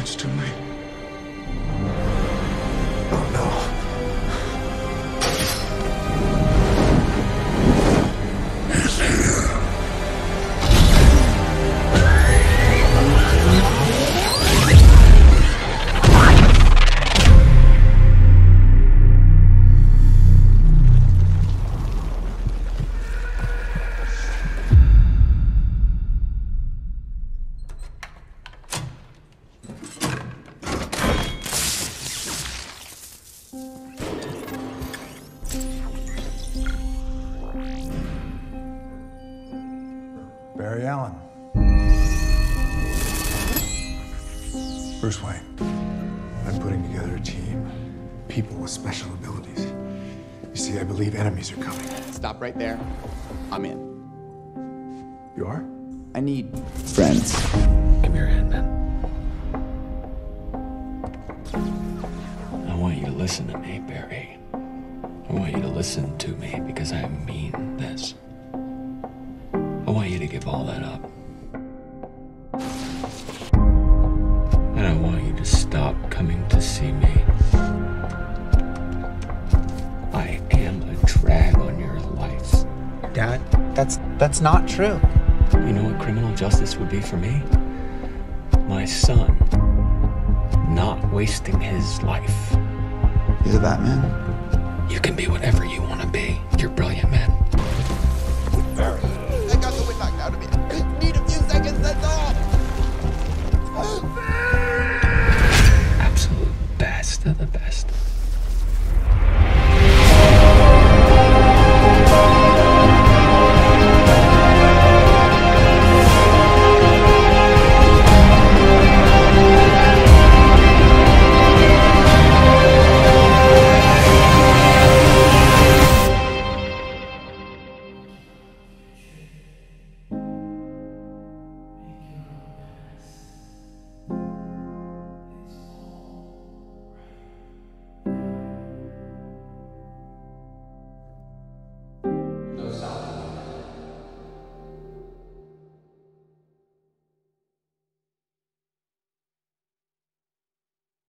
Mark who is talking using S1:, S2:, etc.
S1: It's too late.
S2: Barry Allen. Bruce Wayne. I'm putting together a team. People with special abilities. You see, I believe enemies are coming.
S3: Stop right there. I'm in.
S2: You are?
S3: I need friends.
S4: Give me your hand, man. I want you to listen to me, Barry. I want you to listen to me because I mean this. Give all that up. And I want you to stop coming to see me. I am a drag on your life.
S5: Dad, that's that's not true.
S4: You know what criminal justice would be for me? My son not wasting his life.
S3: You're the Batman?
S4: You can be whatever you want to be. You're brilliant, man.